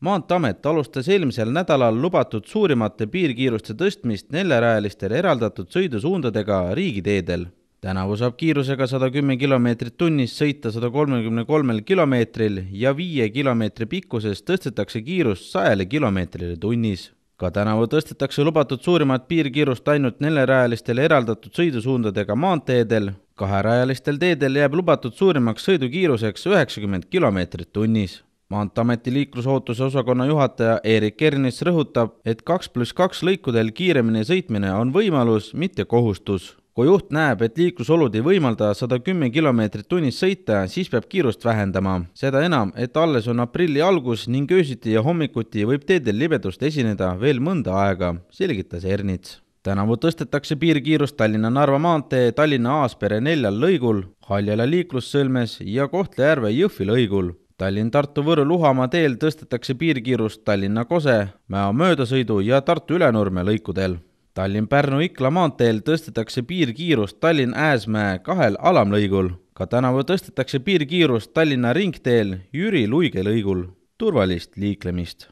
maanteeamet alustas eelmisel nädalal lubatud suurimate piirkiiruste tõstmist neljarajalistel eraldatud sõidusuundadega riigiteedel. tänavu saab kiirusega sada kümme kilomeetrit tunnis sõita sada kolmekümne kolmel kilomeetril ja viie kilomeetri pikkuses tõstetakse kiirust sajale kilomeetrile tunnis. Ka tänavu tõstetakse lubatud suurimat piirkiirust ainult neljarajalistel eraldatud sõidusuundadega maanteedel, kaherajalistel teedel jääb lubatud suurimaks sõidukiiruseks üheksakümmend kilomeetrit tunnis maanteeameti liiklusohutuse osakonna juhataja Eerik Ernits rõhutab, et kaks pluss kaks lõikudel kiiremini sõitmine on võimalus, mitte kohustus. kui juht näeb, et liiklusolud ei võimalda sada kümme kilomeetrit tunnis sõita, siis peab kiirust vähendama. seda enam, et alles on aprilli algus ning öösiti ja hommikuti võib teedel libedust esineda veel mõnda aega, selgitas Ernits tänavu tõstetakse piirkiirust Tallinna-Narva maantee Tallinna-Aaspere neljal lõigul, Haljala liiklussõlmes ja Kohtla-Järve-Jõhvi lõigul. Tallinn-Tartu-Võru-Luhamaa teel tõstetakse piirkiirust Tallinna-Kose, Mäo möödasõidu ja Tartu-Ülenurme lõikudel. Tallinn-Pärnu-Ikla maanteel tõstetakse piirkiirust Tallinn-Ääsmäe kahel alamlõigul. ka tänavu tõstetakse piirkiirust Tallinna ringteel Jüri Luige lõigul. turvalist liiklemist!